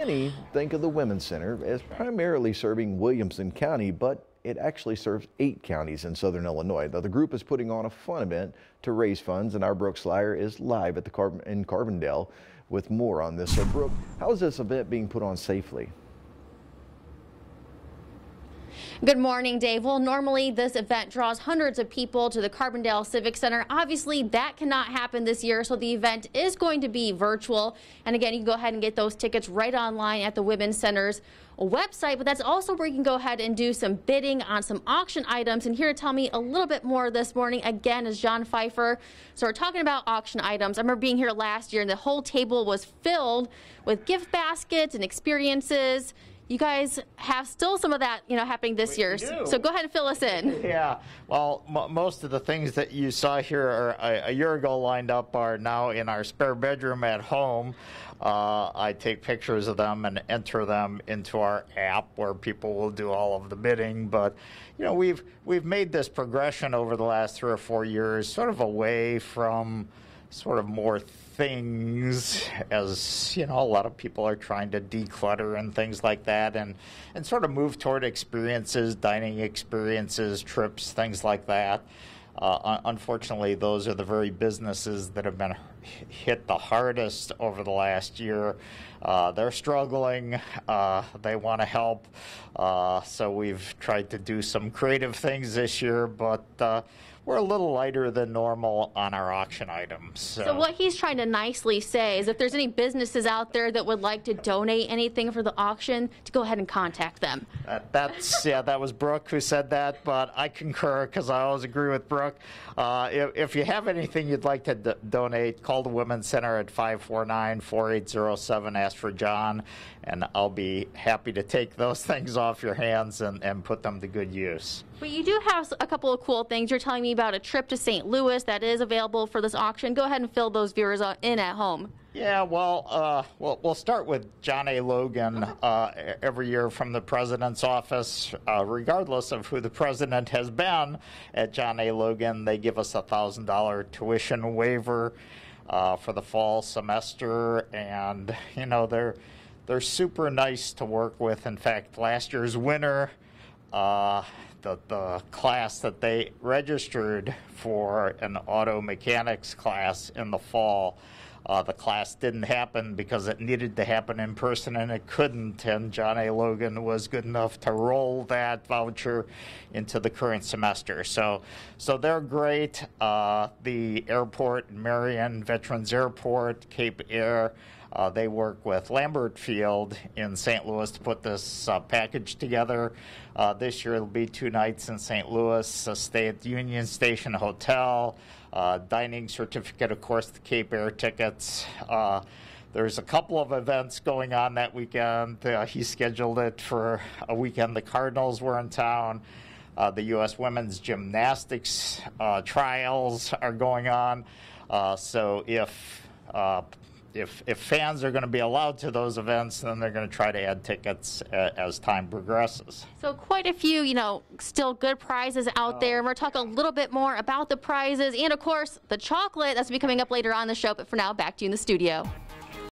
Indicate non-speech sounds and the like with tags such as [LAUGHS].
Many think of the Women's Center as primarily serving Williamson County, but it actually serves eight counties in southern Illinois. Now, the group is putting on a fun event to raise funds, and our Brooke Slyer is live at the Car in Carbondale with more on this. So, Brooke, how is this event being put on safely? Good morning, Dave. Well, normally this event draws hundreds of people to the Carbondale Civic Center. Obviously, that cannot happen this year, so the event is going to be virtual. And again, you can go ahead and get those tickets right online at the Women's Center's website, but that's also where you can go ahead and do some bidding on some auction items. And here to tell me a little bit more this morning, again, is John Pfeiffer. So we're talking about auction items. I remember being here last year and the whole table was filled with gift baskets and experiences you guys have still some of that, you know, happening this we year. Do. So go ahead and fill us in. Yeah. Well, most of the things that you saw here are, a, a, year ago lined up are now in our spare bedroom at home. Uh, I take pictures of them and enter them into our app where people will do all of the bidding. But you know, we've we've made this progression over the last three or four years, sort of away from sort of more things as you know a lot of people are trying to declutter and things like that and and sort of move toward experiences dining experiences trips things like that. Uh, unfortunately those are the very businesses that have been hit the hardest over the last year. Uh, they're struggling. Uh, they want to help. Uh, so we've tried to do some creative things this year but uh, we're a little lighter than normal on our auction items. So. so. what he's trying to nicely say is if there's any businesses out there that would like to donate anything for the auction, to go ahead and contact them. Uh, that's yeah, that was Brooke who said that, but I concur because I always agree with Brooke. Uh, if, if, you have anything you'd like to donate, call the Women's Center at 549-4807. Ask for John, and I'll be happy to take those [LAUGHS] things off your hands and, and put them to good use. But you do have a couple of cool things. You're telling me about a trip to St. Louis that is available for this auction. Go ahead and fill those viewers in at home. Yeah, well, uh, we'll, we'll start with John A. Logan uh, every year from the president's office. Uh, regardless of who the president has been at John A. Logan, they give us a $1,000 tuition waiver uh, for the fall semester. And, you know, they're, they're super nice to work with. In fact, last year's winner uh, the, the class that they registered for an auto mechanics class in the fall. Uh, the class didn't happen because it needed to happen in person and it couldn't. And John A. Logan was good enough to roll that voucher into the current semester. So, so they're great. Uh, the airport, Marion Veterans Airport, Cape Air. Uh, they work with Lambert Field in St. Louis to put this uh, package together. Uh, this year it'll be two nights in St. Louis, a stay at the Union Station Hotel, uh, dining certificate, of course, the Cape Air tickets. Uh, there's a couple of events going on that weekend. Uh, he scheduled it for a weekend. The Cardinals were in town. Uh, the U.S. women's gymnastics uh, trials are going on. Uh, so if if, if fans are going to be allowed to those events, then they're going to try to add tickets a, as time progresses. So quite a few, you know, still good prizes out oh. there. And we're talking a little bit more about the prizes and, of course, the chocolate that's be coming up later on the show. But for now, back to you in the studio.